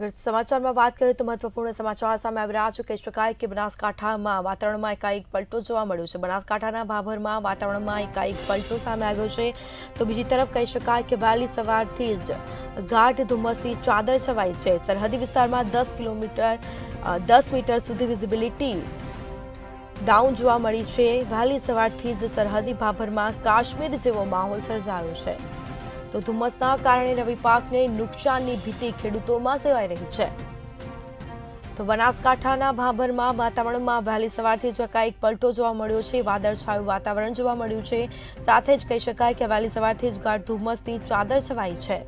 ગરજ સમાચાર માં વાત કરે તો મહત્વપૂર્ણ સમાચાર સામે આવી રાજ કેશકાય કે બનાસકાઠા માં વાતાવરણ માં એક એક પલ્ટો જોવા મળ્યો છે બનાસકાઠા ના ભાભર માં વાતાવરણ માં એક એક પલ્ટો સામે આવ્યો છે તો બીજી તરફ કેશકાય કે વાલી સવાર થી જ ગાઢ ધુમ્મસ થી ચાદર છવાય છે સરહદી વિસ્તાર માં 10 કિલોમીટર 10 મીટર સુધી વિઝિબિલિટી ડાઉન જોવા મળી છે વાલી સવાર થી જ સરહદી ભાભર માં કાશ્મીર જેવો માહોલ સર્જાયો છે તો ધુમ્મસના કારણે રવિ પાકને નુકસાનની ભીતિ ખેડૂતોમાં સેવાઈ રહી છે તો બનાસકાંઠાના ભાભરમાં વાતાવરણમાં વહેલી સવારથી જ એક પલટો જોવા મળ્યો છે વાદળછાયું વાતાવરણ જોવા મળ્યું છે સાથે જ કહી શકાય કે વહેલી સવારથી જ ગાઢ ધુમ્મસની ચાદર છવાઈ છે